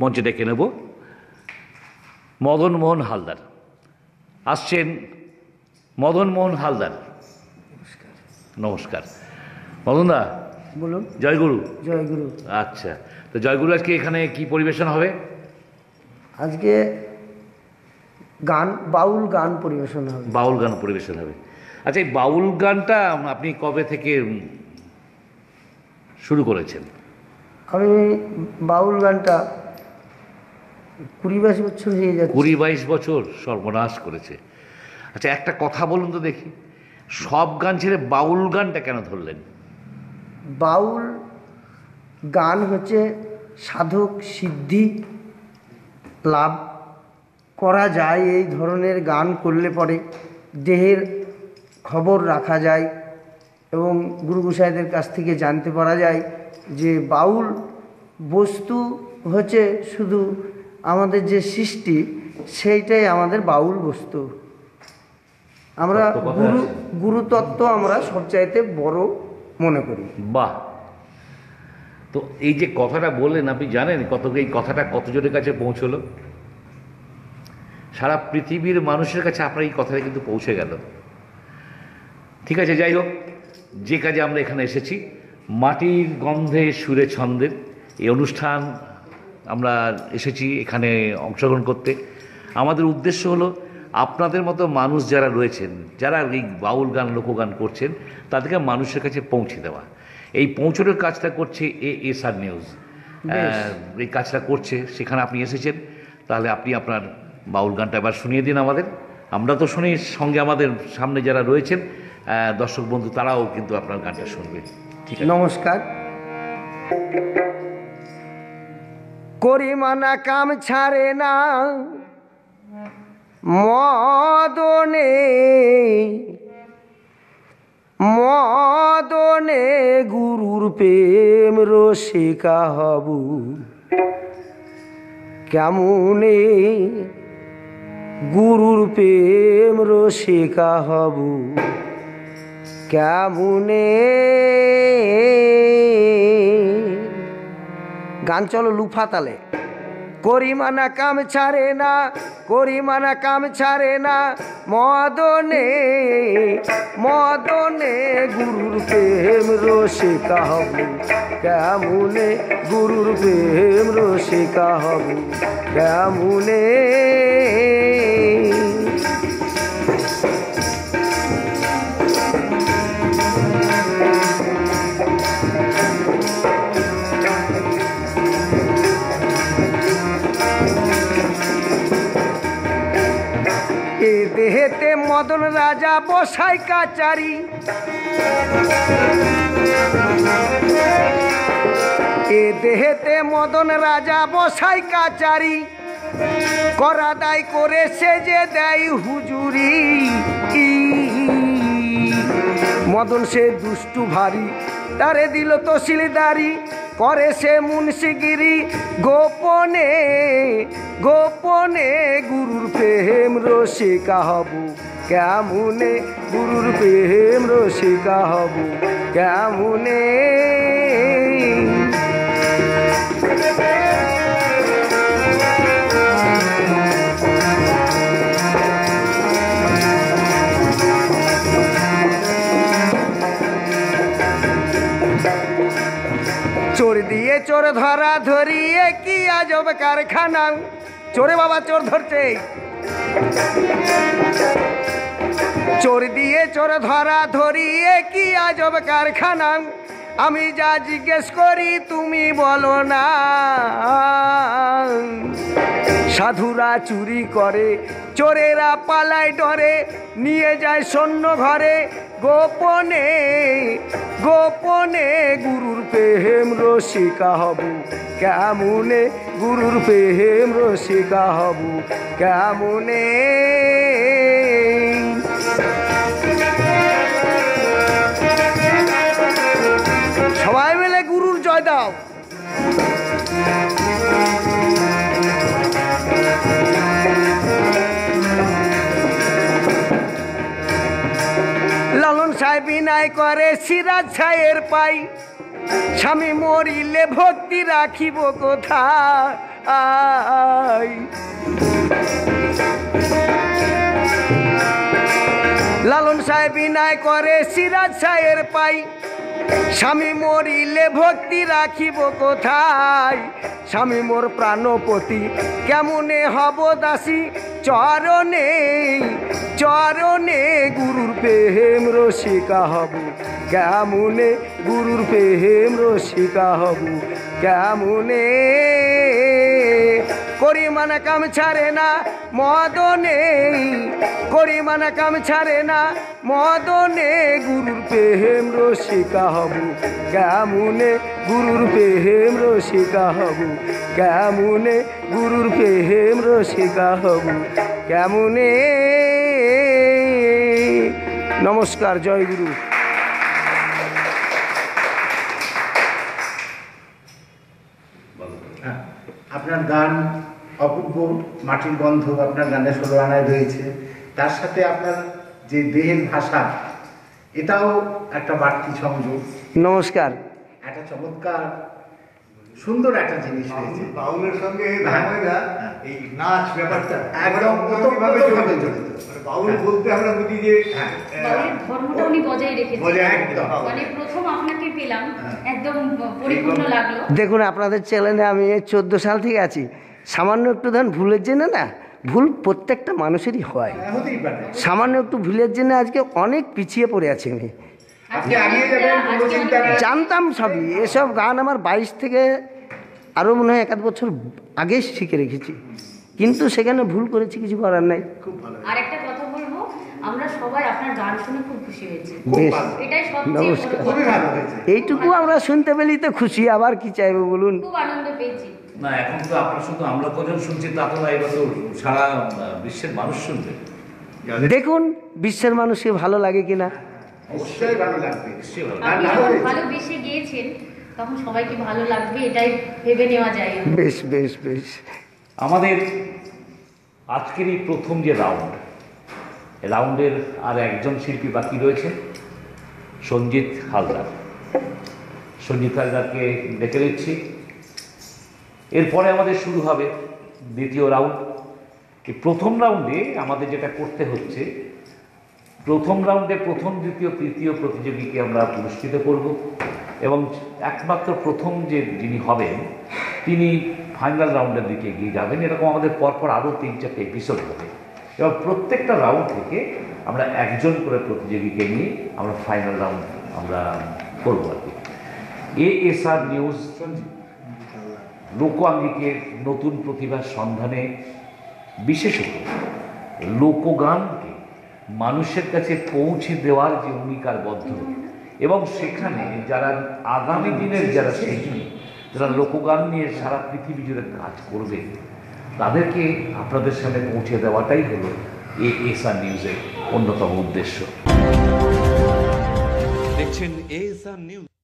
মঞ্চে ডেকে নেব মদন মোহন হালদার। আসছেন মদন মোহন হালদার। নমস্কার। মদনদা বলুন। জয়গুরু। জয় গুরু আচ্ছা তো জয়গুরু আজকে এখানে কি পরিবেশন হবে? আজকে গান বাউল গান পরিবেশন হবে। বাউল গান পরিবেশন হবে। আচ্ছা এই বাউল গানটা আপনি কবে থেকে শুরু করেছেন? আমি বাউল গানটা কুড়ি বাইশ বছর হয়ে যাচ্ছে। কুড়ি বাইশ বছর সর্বনাশ করেছে। আচ্ছা একটা কথা বলুন তো দেখি। সব গান ছেড়ে বাউল গানটা কেন ধরলেন? বাউল গান হচ্ছে সাধক সিদ্ধি লাভ করা যায় এই ধরনের গান করলে পরে দেহের খবর রাখা যায় এবং গুরু গোসাইদের কাছ থেকে জানতে পারা যায়। যে বাউল বস্তু হচ্ছে শুধু আমাদের যে সৃষ্টি সেইটাই আমাদের বাউল বস্তু। আমরা গুরু। গুরুতত্ত্ব আমরা সবচাইতে বড় মনে করি। বাহ! তো এই যে কথাটা বললেন আপনি জানেন কত এই কথাটা কতজনের কাছে পৌঁছলো? সারা পৃথিবীর মানুষের কাছে আপনার এই কথাটা কিন্তু পৌঁছে গেল। ঠিক আছে যাই হোক যে কাজে আমরা এখানে এসেছি মাটির গন্ধে সুরে ছন্দের এই অনুষ্ঠান আমরা এসেছি এখানে অংশগ্রহণ করতে। আমাদের উদ্দেশ্য হলো আপনাদের মতো মানুষ যারা রয়েছেন যারা এই বাউল গান লোকগান করছেন তাদেরকে মানুষের কাছে পৌঁছে দেওয়া। এই পৌঁছানোর কাজটা করছে এ এস আর নিউজ। এই কাজটা করছে সেখানে আপনি এসেছেন। তাহলে আপনি আপনার বাউল গানটা এবার শুনিয়ে দিন আমাদের। আমরা তো শুনি সঙ্গে আমাদের সামনে যারা রয়েছেন দর্শক বন্ধু তারাও কিন্তু আপনার গানটা শুনবে। নমস্কার। করিমানা কাম ছাড়ে না। মদনে মদনে গুরুর প্রেম রসিকা হবু। কেমনে গুরুর প্রেম রসিকা হবু? কেমনে? গান চলো লুফা তালে। করিমানা কাম ছাড়ে না, করিমানা কাম ছাড়ে না, মদনে মদনে গুরুর প্রেম রসিকা হব কেমনে গুরুর প্রেম রসিকা হব কেমনে দেহেতে মদন রাজা বসাই কাচারি। এ দেহেতে মদন রাজা বসাই কাচারি। করা দায় করে সে যে দেয় হুজুরি। মদন সে দুষ্টু ভারী, তারে দিল তহসিলদারি, করে সে মুন্সিগিরি। গোপনে গোপনে গুরুর প্রেম রসিকা হব। কেমনে গুরুর প্রেম রসিকা হব? কেমনে? চোর ধরা ধরিয়ে কি আজব কারখানা? চোরে বাবা চোর ধরছে। চোর দিয়ে চোর ধরা ধরিয়ে কি আজব কারখানা? আমি যা জিজ্ঞেস করি তুমি বলো না। সাধুরা চুরি করে, চোরেরা পালায় ডরে, নিয়ে যায় সৈন্য ঘরে। গোপনে গোপনে গুরুর প্রেম রসিকা হব, কেমনে গুরুর প্রেম রসিকা হব, কেমনে লালন করে সিরাজ সাহের পাই। স্বামী মরিলে ভক্তি রাখিব কোথায়? লালন সাহেব বিনায় করে সিরাজ সাহের পাই। স্বামী মরিলে ভক্তি রাখিব কোথায়? স্বামী মোর প্রাণপতি কেমনে হব দাসী? চরণে চরণে গুরুর প্রেম রসিকা হব। কেমনে গুরুর প্রেম রসিকা হব? কেমনে? করিমানা কাম ছাড়ে না মদনে। করিমানা কাম ছাড়ে না মদনে গুরুর প্রেম রসিকা হব। কেমনে গুরুর প্রেম রসিকা হব? কেমনে গুরুর প্রেম রসিকা হব? কেমনে নমস্কার জয় গুরু। হ্যাঁ, আপনার গান অপূর্ব মাটির গন্ধ আপনার গানের ষোলো আনায় রয়েছে। তার সাথে আপনার যে দেহের ভাষা এটাও একটা বাড়তি সংযোগ। নমস্কার। একটা চমৎকার সুন্দর একটা জিনিস হয়েছে বাউলের সঙ্গে হ্যাঁ। এই নাচ ব্যাপারটা একদম জড়িত। বাউল বলতে আমরা বুঝি যে হ্যাঁ। ধর্মটা উনি বজায় রেখেছেন। বজায় একদম। মানে প্রথম আপনাকে পেলাম হ্যাঁ। একদম পরিপূর্ণ লাগল। দেখুন আপনাদের চ্যানেলে আমি চোদ্দ সাল থেকে আছি। সামান্য একটু ধরেন ভুলের জন্য না ভুল প্রত্যেকটা মানুষেরই হয়। হ্যাঁ, সামান্য একটু ভুলের জন্য আজকে অনেক পিছিয়ে পড়ে আছি আমি। জানতাম সবই। এসব গান আমার বাইশ থেকে আরও মনে হয় এক আধ বছর আগেই শিখে রেখেছি। কিন্তু সেখানে ভুল করেছি কিছু করার নাই। আর একটা কথা বলব আমরা সবাই আপনার গান শুনে খুব খুশি হয়েছি। বেশ। এটাই সবচেয়ে নমস্কার। বড় খুবই কথা। ভালো হয়েছে। এইটুকু আমরা শুনতে পেলেই তো খুশি আবার কি চাইব বলুন? খুব আনন্দ পেয়েছি। না এখন তো আপনার শুধু আমরা কজন শুনছি তা তো না এবার তো সারা বিশ্বের মানুষ শুনবে। দেখুন বিশ্বের মানুষকে ভালো লাগে কিনা অবশ্যই ভালো লাগবে। ভালো গিয়েছেন তখন সবাইকে ভালো লাগবে এটাই ভেবে নেওয়া যায়। বেশ বেশ বেশ। আমাদের আজকের এই প্রথম যে রাউন্ড রাউন্ডের আর একজন শিল্পী বাকি রয়েছে, সঞ্জিত হালদার। সঞ্জিত হালদারকে ডেকে দিচ্ছি এরপরে আমাদের শুরু হবে দ্বিতীয় রাউন্ড। প্রথম রাউন্ডে আমাদের যেটা করতে হচ্ছে, প্রথম রাউন্ডে প্রথম, দ্বিতীয়, তৃতীয় প্রতিযোগীকে আমরা পুরস্কৃত করব এবং একমাত্র প্রথম যে যিনি হবেন, তিনি ফাইনাল রাউন্ডের দিকে এগিয়ে যাবেন। এরকম আমাদের পরপর আরও তিন চারটে এপিসোড হবে। এবং প্রত্যেকটা রাউন্ড থেকে আমরা একজন করে প্রতিযোগীকে নিয়ে আমরা ফাইনাল রাউন্ড আমরা করব আর কি। এ এস আর নিউজ লোকাঙ্গিকের নতুন প্রতিভার সন্ধানে বিশেষত লোকগানকে মানুষের কাছে পৌঁছে দেওয়ার যে অঙ্গীকারবদ্ধ এবং সেখানে যারা আগামী দিনের যারা শিল্পী, যারা লোকগান নিয়ে সারা পৃথিবী জুড়ে কাজ করবে তাদেরকে আপনাদের সামনে পৌঁছে দেওয়াটাই হলো এ এস আর নিউজের অন্যতম উদ্দেশ্য। দেখছেন এএসআর নিউজ।